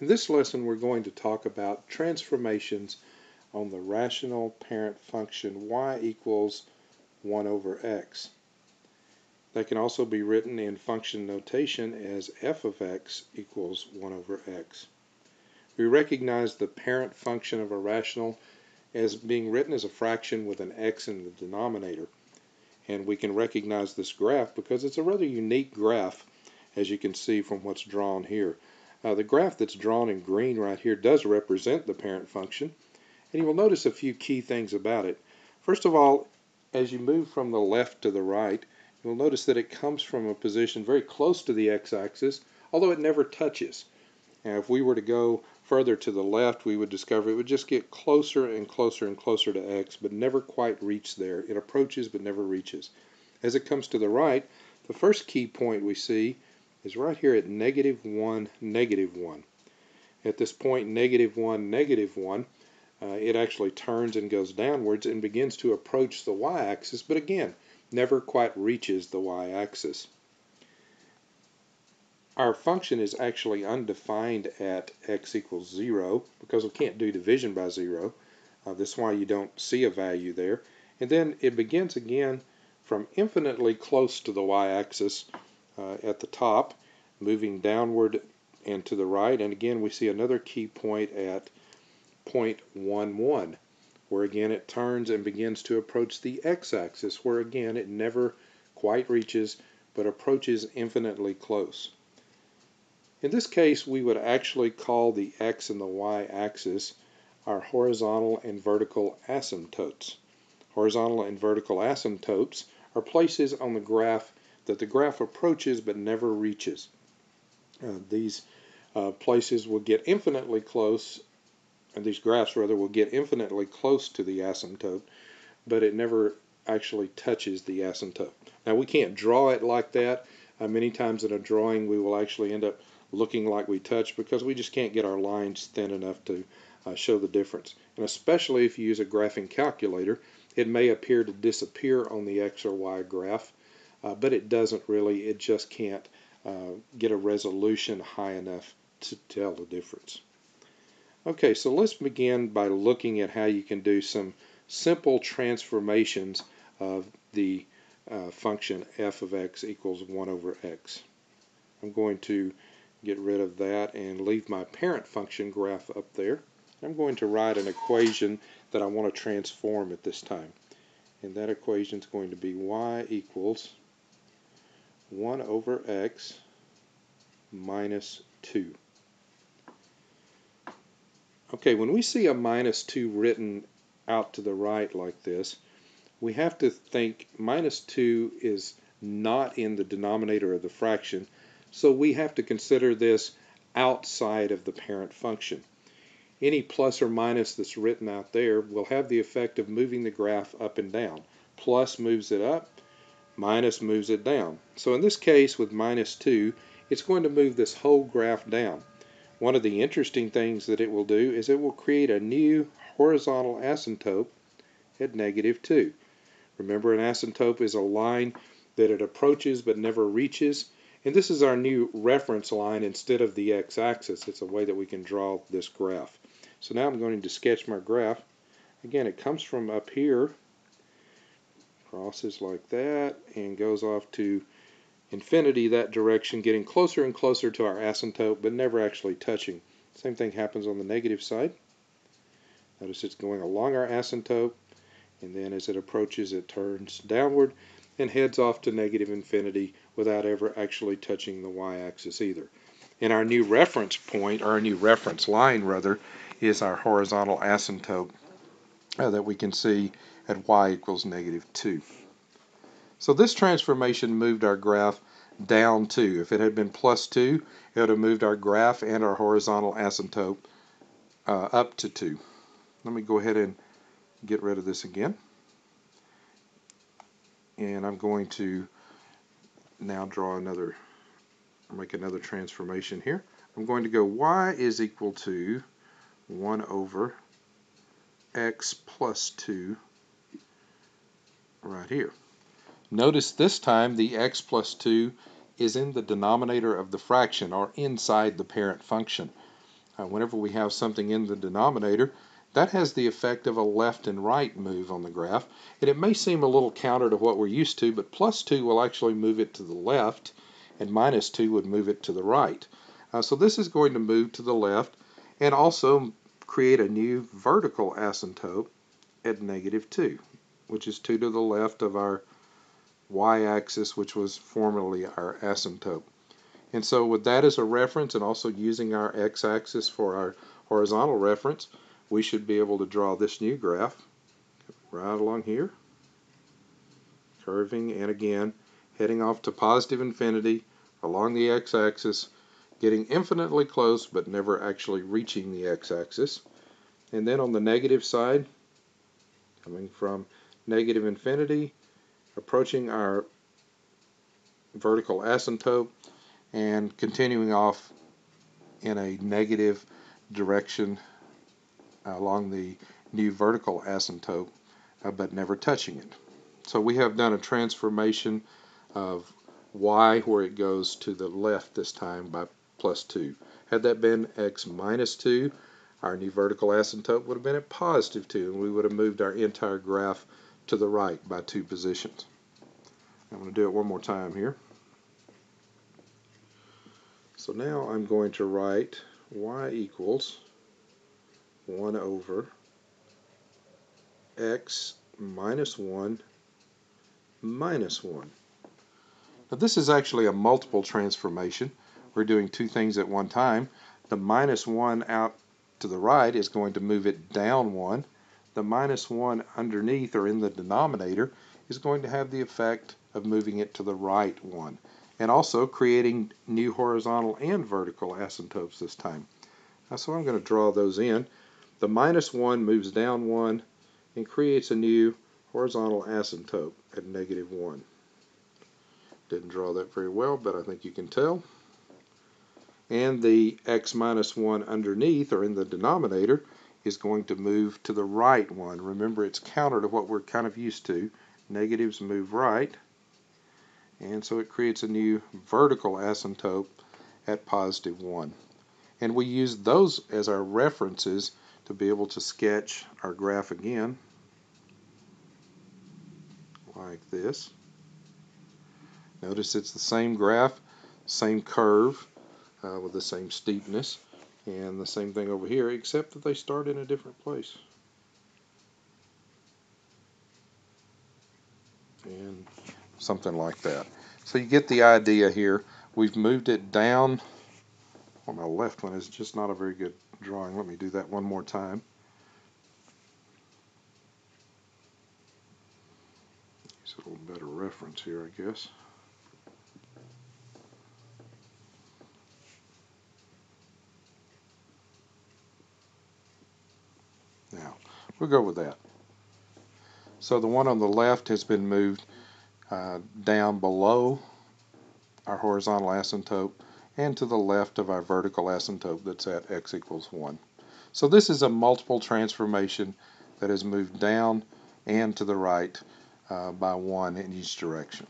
In this lesson we're going to talk about transformations on the rational parent function y equals 1 over x. That can also be written in function notation as f of x equals 1 over x. We recognize the parent function of a rational as being written as a fraction with an x in the denominator. And we can recognize this graph because it's a rather unique graph as you can see from what's drawn here. Uh, the graph that's drawn in green right here does represent the parent function. And you will notice a few key things about it. First of all, as you move from the left to the right, you'll notice that it comes from a position very close to the x-axis, although it never touches. And if we were to go further to the left, we would discover it would just get closer and closer and closer to x, but never quite reach there. It approaches but never reaches. As it comes to the right, the first key point we see is right here at negative 1, negative 1. At this point, negative 1, negative 1, uh, it actually turns and goes downwards and begins to approach the y-axis, but again, never quite reaches the y-axis. Our function is actually undefined at x equals 0 because we can't do division by 0. Uh, that's why you don't see a value there. And then it begins again from infinitely close to the y-axis Uh, at the top, moving downward and to the right. And again, we see another key point at 0.11, where again it turns and begins to approach the x-axis, where again it never quite reaches, but approaches infinitely close. In this case, we would actually call the x and the y-axis our horizontal and vertical asymptotes. Horizontal and vertical asymptotes are places on the graph that the graph approaches but never reaches. Uh, these uh, places will get infinitely close, and these graphs rather will get infinitely close to the asymptote, but it never actually touches the asymptote. Now we can't draw it like that. Uh, many times in a drawing we will actually end up looking like we touch because we just can't get our lines thin enough to uh, show the difference. And especially if you use a graphing calculator, it may appear to disappear on the x or y graph, uh, but it doesn't really. It just can't uh, get a resolution high enough to tell the difference. Okay, so let's begin by looking at how you can do some simple transformations of the uh, function f of x equals 1 over x. I'm going to get rid of that and leave my parent function graph up there. I'm going to write an equation that I want to transform at this time. And that equation is going to be y equals 1 over x minus 2. Okay, when we see a minus 2 written out to the right like this, we have to think minus 2 is not in the denominator of the fraction, so we have to consider this outside of the parent function. Any plus or minus that's written out there will have the effect of moving the graph up and down. Plus moves it up, minus moves it down. So in this case with minus 2, it's going to move this whole graph down. One of the interesting things that it will do is it will create a new horizontal asymptote at negative 2. Remember an asymptote is a line that it approaches but never reaches. And this is our new reference line instead of the x-axis. It's a way that we can draw this graph. So now I'm going to sketch my graph. Again, it comes from up here crosses like that and goes off to infinity that direction, getting closer and closer to our asymptote, but never actually touching. Same thing happens on the negative side. Notice it's going along our asymptote, and then as it approaches, it turns downward and heads off to negative infinity without ever actually touching the y-axis either. And our new reference point, or our new reference line rather, is our horizontal asymptote uh, that we can see at y equals negative 2. So this transformation moved our graph down 2. If it had been plus 2, it would have moved our graph and our horizontal asymptote uh, up to 2. Let me go ahead and get rid of this again. And I'm going to now draw another, make another transformation here. I'm going to go y is equal to 1 over x plus 2 right here. Notice this time the x plus 2 is in the denominator of the fraction or inside the parent function. uh, whenever we have something in the denominator, that has the effect of a left and right move on the graph. And it may seem a little counter to what we're used to, but plus 2 will actually move it to the left, and minus 2 would move it to the right. Uh, so this is going to move to the left and also create a new vertical asymptote at negative 2, which is 2 to the left of our y-axis, which was formerly our asymptote. And so with that as a reference and also using our x-axis for our horizontal reference, we should be able to draw this new graph right along here, curving and again heading off to positive infinity along the x-axis, getting infinitely close but never actually reaching the x-axis. And then on the negative side, coming from negative infinity, approaching our vertical asymptote, and continuing off in a negative direction along the new vertical asymptote, uh, but never touching it. So we have done a transformation of y where it goes to the left this time by plus 2. Had that been x minus 2, our new vertical asymptote would have been at positive 2, and we would have moved our entire graph to the right by two positions. I'm going to do it one more time here. So now I'm going to write y equals 1 over x minus 1 minus 1. Now this is actually a multiple transformation. We're doing two things at one time. The minus 1 out to the right is going to move it down 1. The minus 1 underneath or in the denominator is going to have the effect of moving it to the right 1 and also creating new horizontal and vertical asymptotes this time. so I'm going to draw those in. The minus 1 moves down 1 and creates a new horizontal asymptote at negative 1. Didn't draw that very well, but I think you can tell. And the x minus 1 underneath, or in the denominator, is going to move to the right one. Remember, it's counter to what we're kind of used to. Negatives move right, and so it creates a new vertical asymptote at positive 1. And we use those as our references to be able to sketch our graph again like this. Notice it's the same graph, same curve uh, with the same steepness and the same thing over here except that they start in a different place. And something like that. So you get the idea here. We've moved it down. Well, my left one is just not a very good drawing. Let me do that one more time. It's a little better reference here, I guess. Now, we'll go with that. So the one on the left has been moved uh, down below our horizontal asymptote and to the left of our vertical asymptote that's at x equals 1. So this is a multiple transformation that has moved down and to the right uh, by 1 in each direction.